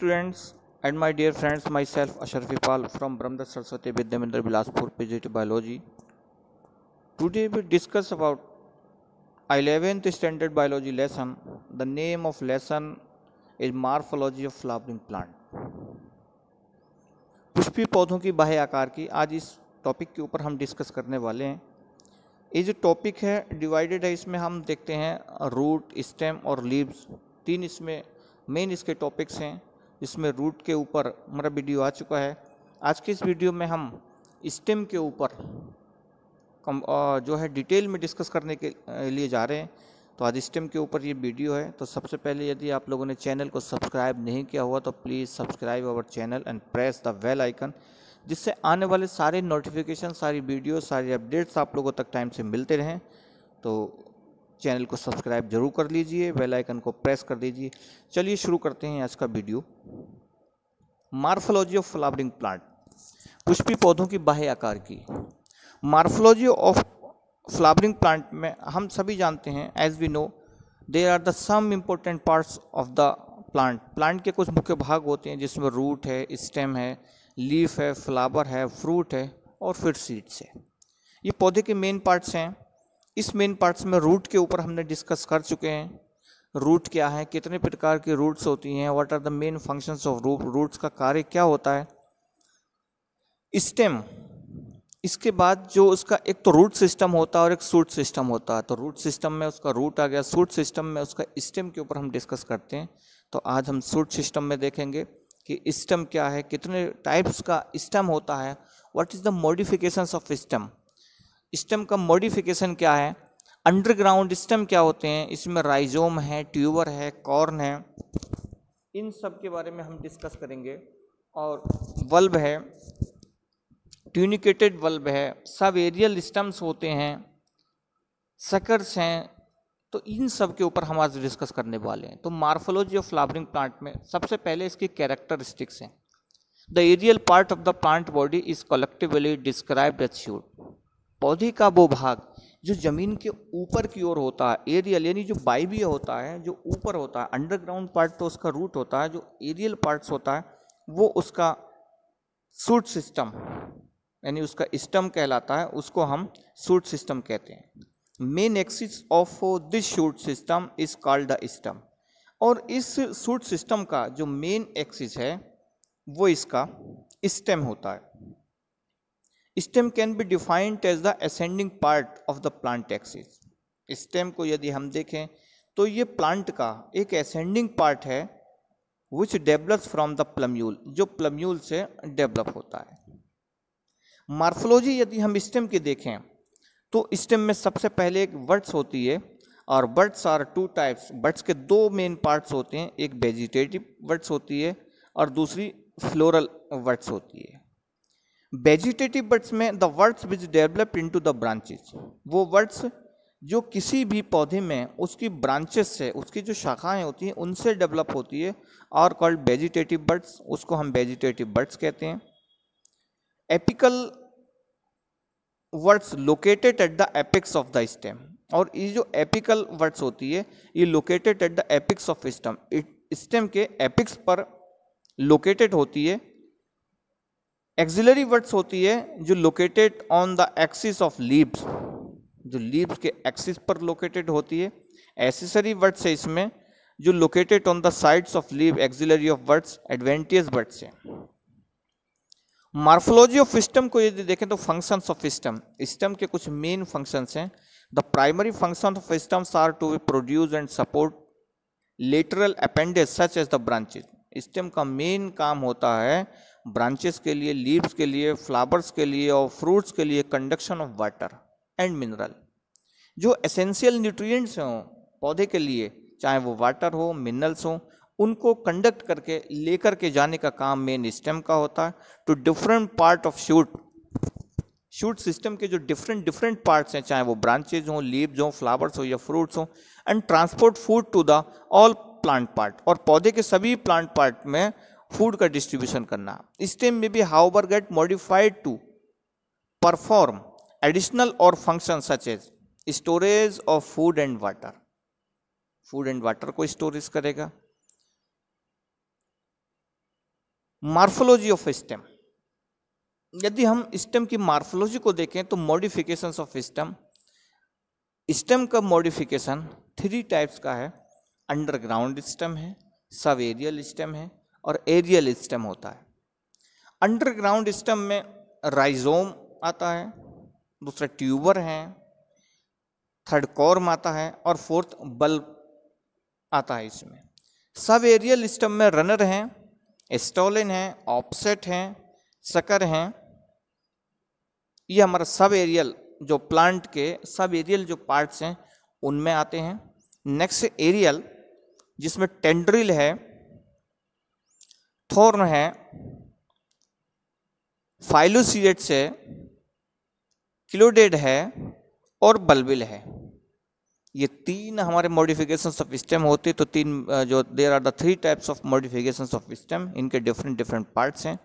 Students and my dear friends myself Ashrafi Pal from Brahmad Saraswati Vidyamandir Bilaspur P G T biology today we discuss about eleventh standard biology lesson the name of lesson is morphology of flowering plant Pushpi पौधों की बाह्य आकार की आज इस topic के ऊपर हम डिस्कस करने वाले हैं। ये जो टॉपिक है डिवाइडेड है, इसमें हम देखते हैं रूट स्टेम और लीव्स तीन इसमें मेन इसके टॉपिक्स हैं। जिसमें रूट के ऊपर हमारा वीडियो आ चुका है। आज के इस वीडियो में हम स्टेम के ऊपर कम जो है डिटेल में डिस्कस करने के लिए जा रहे हैं। तो आज स्टेम के ऊपर ये वीडियो है। तो सबसे पहले यदि आप लोगों ने चैनल को सब्सक्राइब नहीं किया हुआ तो please subscribe our channel and press the bell icon जिससे आने वाले सारे नोटिफिकेशन सारी वीडियो सारी अपडेट्स आप लोगों तक टाइम से मिलते रहें। तो चैनल को सब्सक्राइब ज़रूर कर लीजिए, बेल आइकन को प्रेस कर दीजिए। चलिए शुरू करते हैं आज का video. Morphology of flowering plant. Pushpi पौधों की बाह्य आकार की। मार्फोलॉजी ऑफ़ फ्लावरिंग प्लांट में हम सभी जानते हैं as we know they are the some important parts of the plant plant के कुछ मुख्य भाग होते हैं, जिसमें रूट है स्टेम है लीफ है फ्लावर है फ्रूट है, और फिर सीड्स है। ये पौधे के मेन पार्ट्स हैं। इस मेन पार्ट्स में रूट के ऊपर हमने डिस्कस कर चुके हैं। रूट क्या है? कितने प्रकार की रूट्स होती हैं? What are the main functions of root roots का कार्य क्या होता है? स्टेम इसके बाद जो उसका एक तो रूट सिस्टम होता है और एक सूट सिस्टम होता है। तो रूट सिस्टम में उसका रूट आ गया। सूट सिस्टम में उसका स्टेम के ऊपर हम डिस्कस करते हैं। तो आज हम सूट सिस्टम में देखेंगे कि स्टेम क्या है? कितने टाइप्स का स्टेम होता है? What is the modification of stem stem का मॉडिफिकेशन क्या है? अंडरग्राउंड स्टेम क्या होते हैं? इसमें राइजोम है ट्यूबर है, कॉर्न है। इन सब के बारे में हम डिस्कस करेंगे। और वल्ब है, ट्यूनिकेटेड वल्ब है, सब एरियल स्टम्स होते हैं सकर्स हैं तो इन सब के ऊपर हम आज डिस्कस करने वाले हैं। तो मार्फोलॉजी ऑफ़ फ्लावरिंग प्लांट में सबसे पहले इसकी कैरेक्टरिस्टिक्स हैं। The aerial part of the plant body is collectively described as shoot पौधे का वो भाग जो ज़मीन के ऊपर की ओर होता है एरियल यानी जो बाइबीय होता है, जो ऊपर होता है अंडरग्राउंड पार्ट तो उसका रूट होता है, जो एरियल पार्ट्स होता है, वो उसका सूट सिस्टम यानी उसका स्टम कहलाता है, उसको हम सूट सिस्टम कहते हैं। Main axis of this shoot system is called the stem और इस सूट सिस्टम का जो मेन एक्सिस है, वो इसका स्टेम होता है। Stem can be defined as the ascending part of the plant axis. Stem को यदि हम देखें तो ये प्लांट का एक असेंडिंग पार्ट है which develops from the plumule जो प्लम्यूल से डेवलप होता है। मार्फोलॉजी यदि हम स्टेम की देखें तो स्टेम में सबसे पहले एक वर्ड्स होती है, और buds are two types. Buds के दो मेन पार्ट्स होते हैं, एक वेजिटेटिव वर्ड्स होती है, और दूसरी फ्लोरल वर्ड्स होती है। वेजिटेटिव बर्ड्स में the buds which develop into the branches वो वर्ड्स जो किसी भी पौधे में, उसकी ब्रांचेस से, उसकी जो शाखाएँ होती हैं, उनसे डेवलप होती है और कॉल्ड वेजिटेटिव बर्ड्स उसको हम वेजिटेटिव बर्ड्स कहते हैं। Apical buds located at the apex of the stem और ये जो एपिकल वर्ड्स होती है, ये located at the apex of stem stem के एपिक्स पर लोकेटेड होती है एक्सिलरी वर्ड्स होती है जो located on the axis of leaves जो लीव्स के एक्सिस पर लोकेटेड होती है। एसेसरी वर्ड्स है इसमें जो located on the sides of leaf axillary of buds adventitious buds है। मार्फोलॉजी ऑफ़ सिस्टम को यदि देखें तो फ़ंक्शंस ऑफ़ सिस्टम सिस्टम के कुछ मेन फ़ंक्शंस हैं। The primary function of systems are to produce and support lateral appendage such as the branches stem का main काम होता है ब्रांचेस के लिए लीव्स के लिए फ्लावर्स के लिए और फ्रूट्स के लिए conduction of water and mineral जो एसेंशियल न्यूट्रिएंट्स हों, पौधे के लिए, चाहे वो वाटर हो मिनरल्स हों, उनको कंडक्ट करके, लेकर के जाने का काम मेन स्टेम का होता है। Two different part of shoot shoot system के जो डिफरेंट डिफरेंट पार्ट्स हैं, चाहे वो ब्रांचेज हों लीव्स हों फ्लावर्स हो या फ्रूट्स हों and transport food to the all plant part और पौधे के सभी प्लांट पार्ट में फ़ूड का डिस्ट्रीब्यूशन करना। स्टेम में भी however get modified to perform additional और function such as storage of food and water food and water को स्टोरेज करेगा। मार्फोलॉजी ऑफ़ स्टेम यदि हम स्टेम की मार्फोलॉजी को देखें तो मॉडिफिकेशंस ऑफ़ स्टेम स्टेम का मॉडिफिकेशन थ्री टाइप्स का है। अंडरग्राउंड स्टेम है सब एरियल स्टेम है और एरियल स्टेम होता है। अंडरग्राउंड स्टेम में राइजोम आता है, दूसरा ट्यूबर है थर्ड कॉर्म आता है और फोर्थ बल्ब आता है इसमें। सब एरियल स्टेम में रनर हैं एस्टोलिन हैं ऑपसेट हैं सकर हैं। ये हमारा सब एरियल जो प्लांट के सब एरियल जो पार्ट्स हैं, उनमें आते हैं। नेक्स्ट एरियल जिसमें टेंड्रिल है थोर्न है फाइलोसीएट्स है क्लोडेड है और बल्बिल है। ये तीन हमारे मॉडिफिकेशन ऑफ़ स्टेम होते तो तीन जो there are the three types of modification of stem इनके डिफरेंट डिफरेंट पार्ट्स हैं।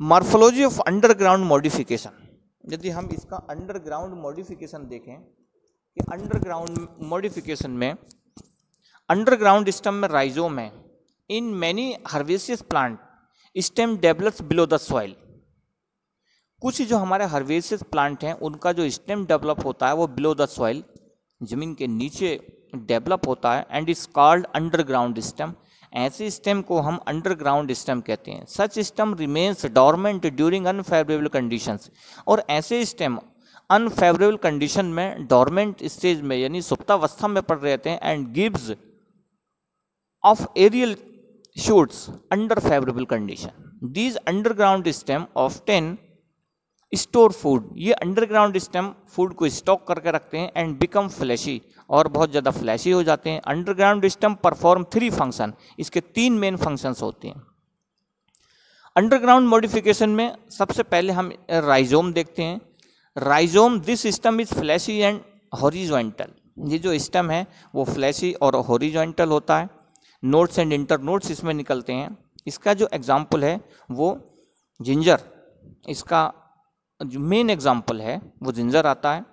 मार्फोलॉजी ऑफ़ अंडरग्राउंड मॉडिफिकेशन यदि हम इसका अंडरग्राउंड मॉडिफिकेशन देखें, कि अंडरग्राउंड मॉडिफिकेशन में अंडरग्राउंड स्टेम में राइजोम है। In many herbaceous plant stem develops below the soil कुछ जो हमारे हार्वेसियस प्लांट हैं, उनका जो स्टेम डेवलप होता है, वो बिलो द सॉइल ज़मीन के नीचे डेवलप होता है and is called underground stem ऐसे स्टेम को हम अंडरग्राउंड स्टेम कहते हैं। Such stem remains dormant during unfavourable conditions और ऐसे स्टेम अनफेवरेबल कंडीशन में डॉर्मेंट स्टेज में, यानी सुप्तावस्था में पड़ रहते हैं and gives off aerial shoots under favorable condition. These underground stem often store food ये अंडरग्राउंड स्टेम फ़ूड को स्टॉक करके रखते हैं एंड बिकम फ्लैशी और बहुत ज़्यादा फ्लैशी हो जाते हैं। Underground stem perform three function इसके तीन मेन फ़ंक्शंस होते हैं। अंडरग्राउंड मॉडिफिकेशन में सबसे पहले हम राइजोम देखते हैं। Rhizome this system is fleshy and horizontal ये जो स्टेम है, वो फ्लैशी और हॉरिजॉन्टल होता है। नोट्स एंड इंटर नोट्स इसमें निकलते हैं। इसका जो एग्ज़ाम्पल है वो जिंजर इसका जो मेन एग्ज़ाम्पल है वो जिंजर आता है।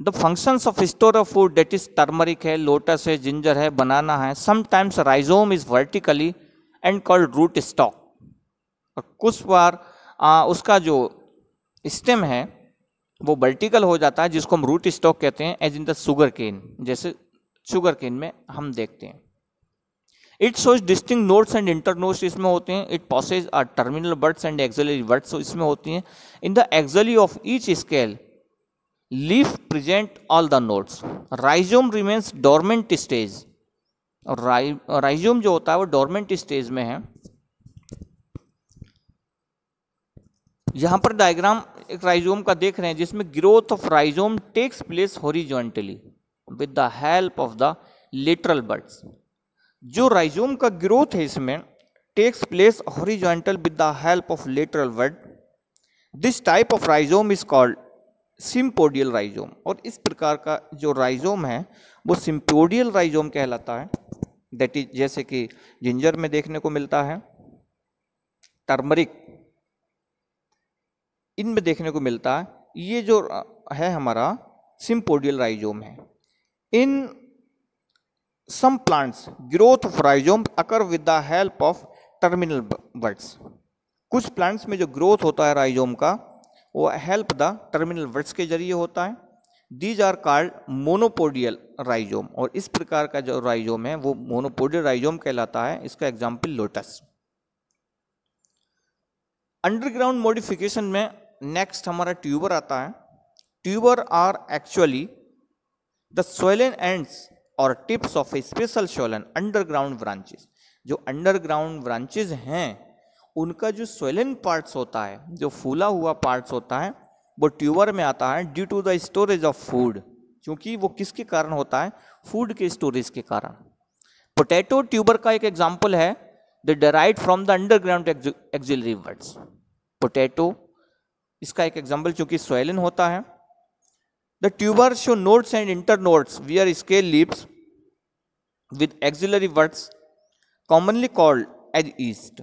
The functions of store of food that is turmeric है लोटस है जिंजर है बनाना है sometimes rhizome is vertically and called root stock और कुछ बार आ, उसका जो स्टेम है वो वर्टिकल हो जाता है जिसको हम रूट स्टॉक कहते हैं as in the sugar cane जैसे शुगर केन में हम देखते हैं। It shows distinct nodes and internodes इसमें होते हैं। It possesses are terminal buds and axillary buds इसमें होती हैं। In the axil of each scale leaf present all the nodes rhizome remains dormant stage और राइजोम जो होता है वो डोरमेंट स्टेज में है। यहाँ पर डायग्राम एक राइजोम का देख रहे हैं, जिसमें growth of rhizome takes place horizontally with the help of the lateral buds जो राइजोम का ग्रोथ है इसमें takes place horizontal with the help of lateral bud this type of rhizome is called sympodial rhizome और इस प्रकार का जो rhizome है, वो सिम्पोडियल राइजोम कहलाता है। दैट इज़ जैसे कि जिंजर में देखने को मिलता है टर्मरिक इनमें देखने को मिलता है। ये जो है हमारा सिम्पोडियल राइजोम है। In some plants growth of rhizome occur with the help of terminal buds. कुछ प्लांट्स में जो ग्रोथ होता है राइजोम का, वो हेल्प द टर्मिनल वर्ड्स के ज़रिए होता है। These are called monopodial rhizome और इस प्रकार का जो राइजोम है, वो मोनोपोडियल राइजोम कहलाता है। इसका एग्ज़ाम्पल लोटस अंडरग्राउंड मॉडिफिकेशन में नेक्स्ट हमारा ट्यूबर आता है। Tuber are actually the swollen ends और tips of special swollen underground branches. जो अंडरग्राउंड ब्रांचेज हैं, उनका जो सोलन पार्ट्स होता है, जो फूला हुआ पार्ट्स होता है, वो ट्यूबर में आता है due to the storage of food. क्योंकि वो किसके कारण होता है? फ़ूड के स्टोरेज के कारण। पोटैटो ट्यूबर का एक एग्ज़ाम्पल है, the derived from the underground axillary buds. Potato, इसका एक एग्ज़ाम्पल चूँकि सोयलिन होता है The tuber show nodes and internodes where scale leaves with auxiliary words commonly called as east.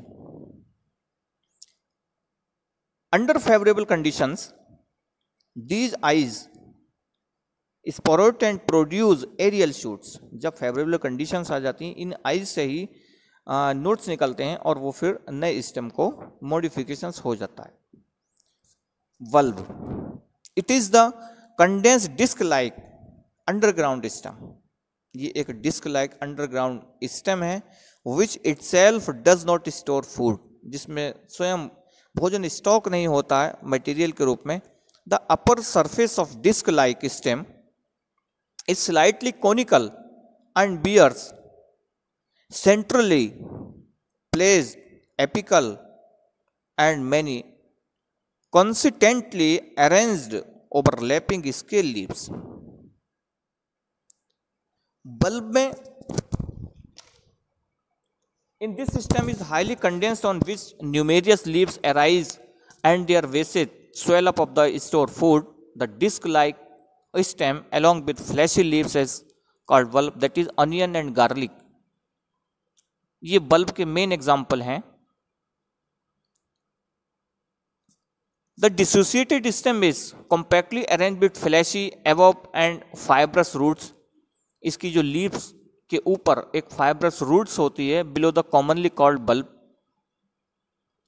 Under favorable conditions, these eyes sprout and produce aerial shoots जब favourable conditions आ जाती हैं इन eyes से ही नोट्स निकलते हैं और वो फिर नए स्टेम को मॉडिफिकेशंस हो जाता है valve it is the condensed disc like underground stem ये एक डिस्क लाइक अंडरग्राउंड स्टेम है which itself does not store food जिसमें स्वयं भोजन स्टॉक नहीं होता है मटेरियल के रूप में. The upper surface of disc like stem is slightly conical and bears centrally placed apical and many consistently arranged overlapping scale leaves bulb में in this system is highly condensed on which numerous leaves arise and their bases swell up of the store food the disc like stem along with fleshy leaves is called bulb that is onion and garlic ये bulb के main example हैं। The dissociated stem is compactly arrange with fleshy एवॉप and fibrous roots इसकी जो leaves के ऊपर एक fibrous roots होती है below the commonly called bulb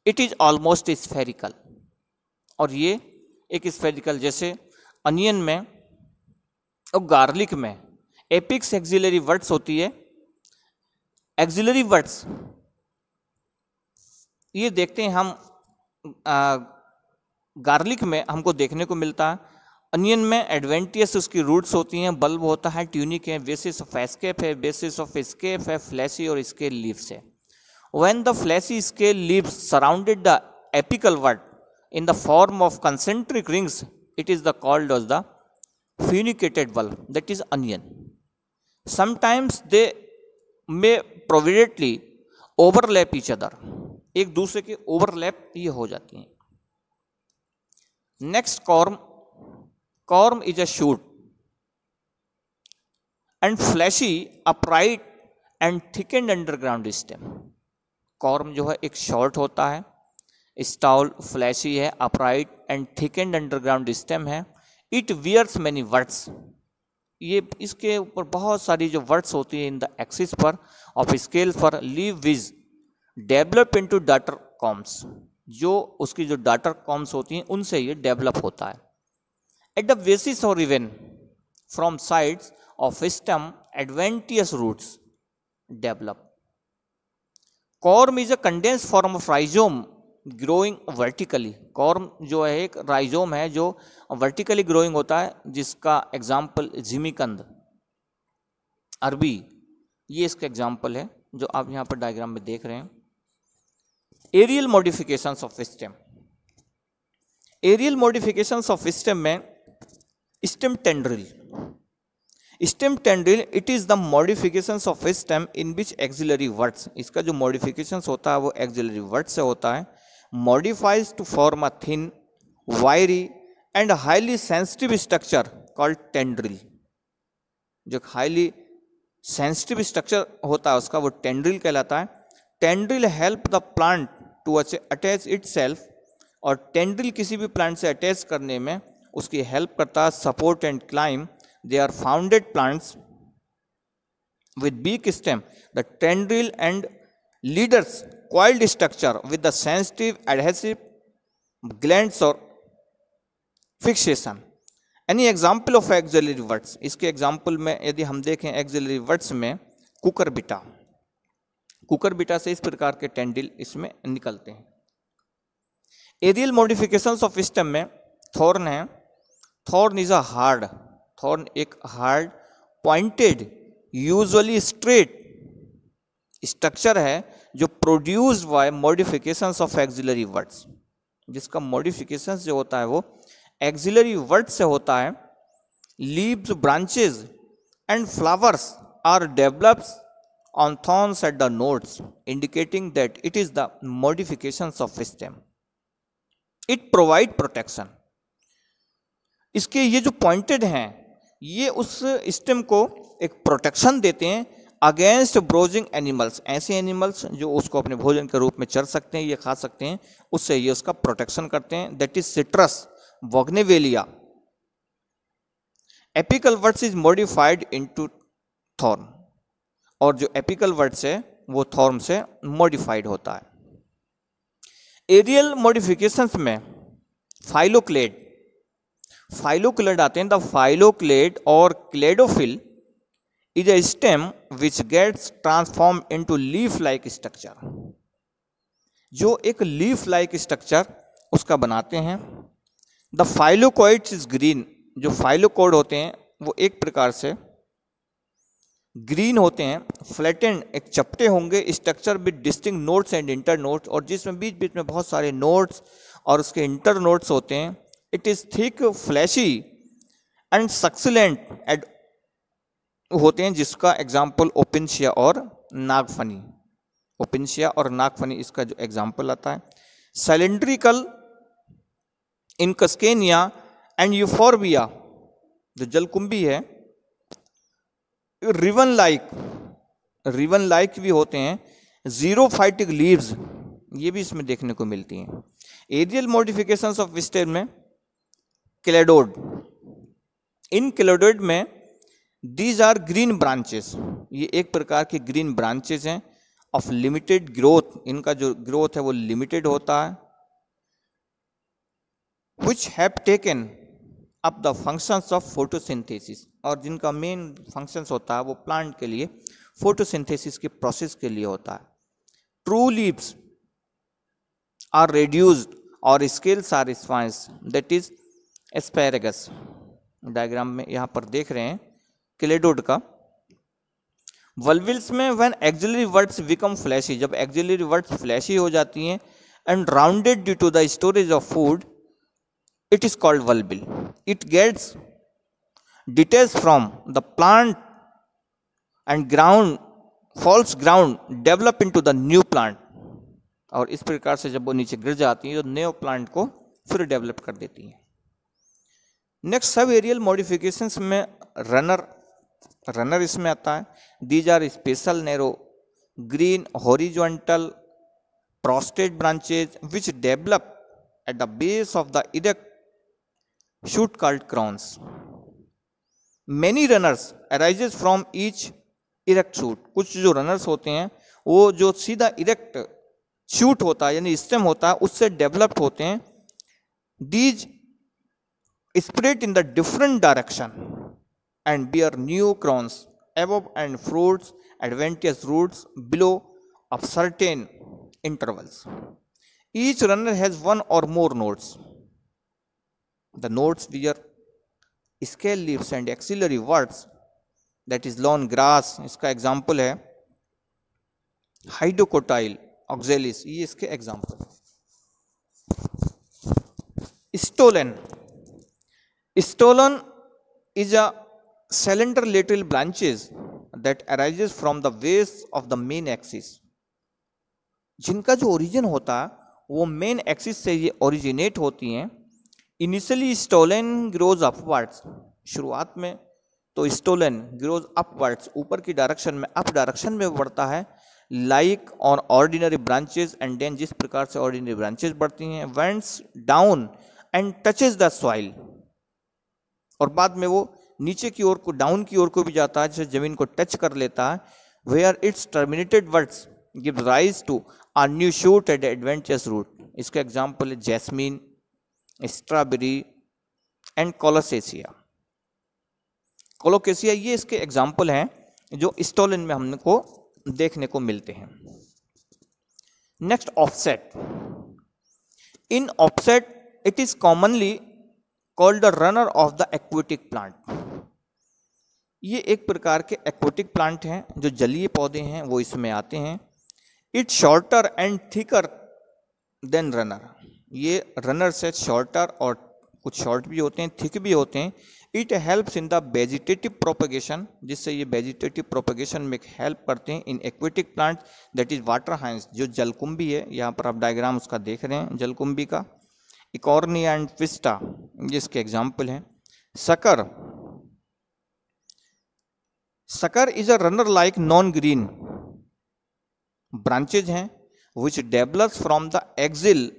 it is almost spherical और ये एक स्फेरिकल जैसे अनियन में और गार्लिक में एपिक्स एक्सिलरी वर्ड्स होती है। एक्सिलरी वर्ड्स ये देखते हैं हम गार्लिक में हमको देखने को मिलता है। अनियन में एडवेंटियस उसकी रूट्स होती हैं, बल्ब होता है, ट्यूनिक है, बेसिस ऑफ़ एस्केप है, बेसिस ऑफ़ स्केप है, फ्लैसी और स्केल लीव्स है। When the fleshy scale leaves surrounded the apical word in the form of concentric rings it is the called as the tunicated bulb that is onion sometimes they may providently overlap each other एक दूसरे के overlap ये हो जाती हैं। Next corm is a shoot and fleshy upright and thick and underground stem corm जो है एक शॉर्ट होता है स्टॉल फ्लैशी है upright and thick and underground stem है. इट वियर्स मैनी वर्ड्स ये इसके ऊपर बहुत सारी जो वर्ड्स होती है इन द एक्सिस पर of scale for leave which develop into daughter corms जो उसकी जो डाटर कॉम्स होती हैं, उनसे ये डेवलप होता है। एट द बेसिस और even from sides of system adventitious roots develop corm is a condense form of rhizome growing vertically corm जो है, एक राइजोम है जो वर्टिकली ग्रोइंग होता है, जिसका एग्ज़ाम्पल जिमीकंद अरबी ये इसका एग्ज़ाम्पल है, जो आप यहाँ पर डायग्राम में देख रहे हैं। Aerial modification of system aerial modification of system में stem tendril stem tendril it is the modification of system in which axillary words इसका जो मॉडिफिकेशन होता है वो एक्सिलरी वर्ड से होता है। Modifies to form a thin, wiry and highly sensitive structure called tendril. जो हाईली सेंसिटिव स्ट्रक्चर होता है उसका वो टेंड्रिल कहलाता है। Tendril help the plant to attach it और टेंड्रिल किसी भी प्लांट से अटैच करने में उसकी हेल्प करता है support and climb they are founded plants with beak stem. The tendril and leaders coiled structure with the sensitive adhesive glands or fixation. Any example of axillary buds इसके example में यदि हम देखें एक्सिलरी वर्ड्स में cucurbita cucurbita से इस प्रकार के टेंडिल इसमें निकलते हैं। एरियल मॉडिफिकेशन ऑफ़ सिस्टम में थॉर्न है। Thorn is a hard, thorn एक hard pointed, usually straight structure है जो produce by modification of axillary words. जिसका मॉडिफिकेशन जो होता है वो एक्सिलरी वर्ड से होता है। Leaves branches and flowers are develops on thorns at the nodes indicating that it is the modification of system it provide protection इसके ये जो पॉइंटेड हैं, ये उस स्टेम को एक प्रोटेक्शन देते हैं अगेंस्ट ब्रोजिंग एनिमल्स ऐसे एनिमल्स जो उसको अपने भोजन के रूप में चर सकते हैं, ये खा सकते हैं, उससे ये उसका प्रोटेक्शन करते हैं. That is citrus bougainvillea apical words is modified into thorn और जो एपिकल वर्ड्स है, वो थॉर्म से मॉडिफाइड होता है। एरियल मॉडिफिकेशंस में फाइलोक्लेड फाइलोक्लेड आते हैं, द फाइलोक्लेड और cladophyll is a stem which gets transformed into leaf like structure जो एक लीफ लाइक स्ट्रक्चर उसका बनाते हैं। द फाइलोकोइड्स इज़ ग्रीन, जो फाइलोकोड होते हैं, वो एक प्रकार से ग्रीन होते हैं फ्लैटेंड एक चपटे होंगे structure with distinct notes and inter notes और जिसमें बीच बीच में बहुत सारे नोट्स और उसके इंटर नोट्स होते हैं it is thick fleshy and succulent add होते हैं जिसका एग्ज़ाम्पल ओपिनशिया और नागफनी ओपिनशिया और नागफनी इसका जो एग्ज़ाम्पल आता है। सिलेंड्रिकल इन कस्केनिया एंड यूफोरबिया जो जलकुंभी है रिवन लाइक रिवन लाइक भी होते हैं ज़ीरो फाइटिक लीव्स ये भी इसमें देखने को मिलती हैं। एरियल मॉडिफिकेशन ऑफ़ विस्टेर में क्लेडोड इन क्लेडोड में दीज आर ग्रीन ब्रांचेस ये एक प्रकार के ग्रीन ब्रांचेस हैं ऑफ़ लिमिटेड ग्रोथ इनका जो ग्रोथ है वो लिमिटेड होता है which have taken up the functions of photosynthesis और जिनका मेन फ़ंक्शंस होता है वो प्लांट के लिए फोटोसिंथेसिस के प्रोसेस के लिए होता है। ट्रू लीव्स आर reduced और scales are spines that is asparagus diagram में यहाँ पर देख रहे हैं क्लेडोड का। वल्विल्स में when axillary words become fleshy जब एक्सिलरी वर्ड्स फ्लैशी हो जाती हैं and rounded due to the storage of food it is called bulbil it gets details from the plant and ground falls ground develop into the new plant और इस प्रकार से जब वो नीचे गिर जाती है तो न्यू प्लांट को फिर डेवलप कर देती हैं। नेक्स्ट सब एरियल मॉडिफिकेशंस में रनर रनर इसमें आता है। These are special narrow green horizontal prostate branches which develop at the base of the erect shoot called crowns many runners arises from each erect shoot कुछ जो runners होते हैं वो जो सीधा इरेक्ट शूट होता है यानी स्टेम होता है उससे डेवलप्ड होते हैं these spread in the different direction and bear new crowns above and fruits adventitious roots below of certain intervals. Each runner has one or more nodes. The nodes bear scale lips and axillary words that is lawn grass इसका example है hydrocotyle oxalis ये इसके example stolon stolon is a slender lateral branches that arises from the base of the main axis जिनका जो origin होता है, वो main axis से ये ओरिजिनेट होती हैं इनिशियली स्टोलन ग्रोज अपवर्ड्स शुरुआत में तो स्टोलन ग्रोज अपवर्ड्स ऊपर की डायरेक्शन में अप डायरेक्शन में बढ़ता है। Like on ordinary branches and then जिस प्रकार से ऑर्डिनरी ब्रांचेज बढ़ती हैं bends down and touches the soil और बाद में वो नीचे की ओर को डाउन की ओर को भी जाता है, जैसे ज़मीन को टच कर लेता है where its terminated words give rise to are new shoot at adventurous root इसका एग्ज़ाम्पल है jasmine. Strawberry and colocasia colocasia ये इसके एग्ज़ाम्पल हैं जो स्टोलन में हमने को देखने को मिलते हैं। Next offset in offset it is commonly called the runner of the aquatic plant ये एक प्रकार के एक्वेटिक प्लांट हैं जो जलीय पौधे हैं, वो इसमें आते हैं। It shorter and thicker than runner ये रनर से शॉर्टर और कुछ शॉर्ट भी होते हैं थिक भी होते हैं। It helps in the vegetative propagation जिससे ये वेजिटेटिव प्रोपगेशन में हेल्प करते हैं in aquatic plant that is water हाइंस जो जलकुंभी है। यहाँ पर आप डायग्राम उसका देख रहे हैं, जलकुंभी का। इकॉर्नी एंड फिस्टा जिसके एग्ज़ाम्पल हैं। Sucker sucker is a runner like non green branches हैं which develop from the axil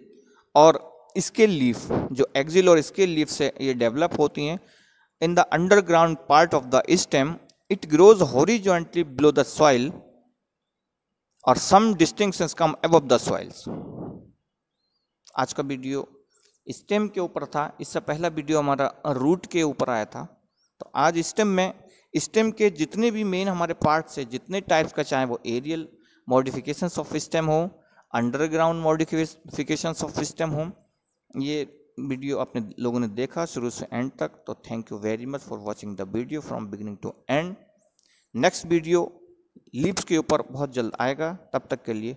और स्केल लीफ जो एक्जिल और स्केल लीफ से ये डेवलप होती हैं in the underground part of the stem it grows horizontally below the soil और some distinctions come above the soils आज का वीडियो स्टेम के ऊपर था, इससे पहला वीडियो हमारा रूट के ऊपर आया था। तो आज स्टेम में स्टेम के जितने भी मेन हमारे पार्ट्स है, जितने टाइप्स का चाहे वो एरियल मॉडिफिकेशंस ऑफ़ स्टेम हो अंडरग्राउंड मॉडिफिकेशन ऑफ़ सिस्टम होम ये वीडियो अपने लोगों ने देखा शुरू से एंड तक तो thank you very much for watching the video from beginning to end next video lips के ऊपर बहुत जल्द आएगा, तब तक के लिए